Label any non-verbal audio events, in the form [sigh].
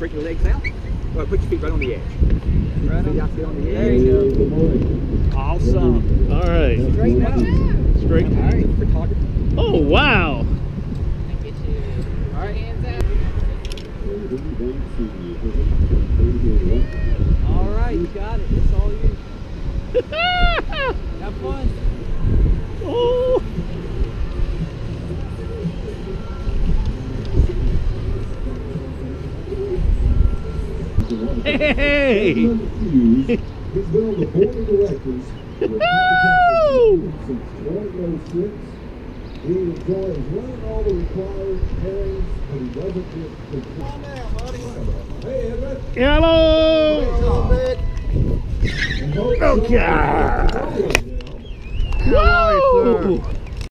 your legs out. Well, put your feet right on the edge. Right on. out there on the There edge. you go. Awesome. All right. Straighten out. Straight. All right, photography. Oh, wow. All right. Hands out. All right. You got it. It's all you. [laughs] Have fun. Hey! He's been on the board of directors for Woo! Habitat since 2006. He enjoys running all the required pairings, but he doesn't get the. Come on now, buddy. Hey, Everett. Hello! Okay. so. Woo!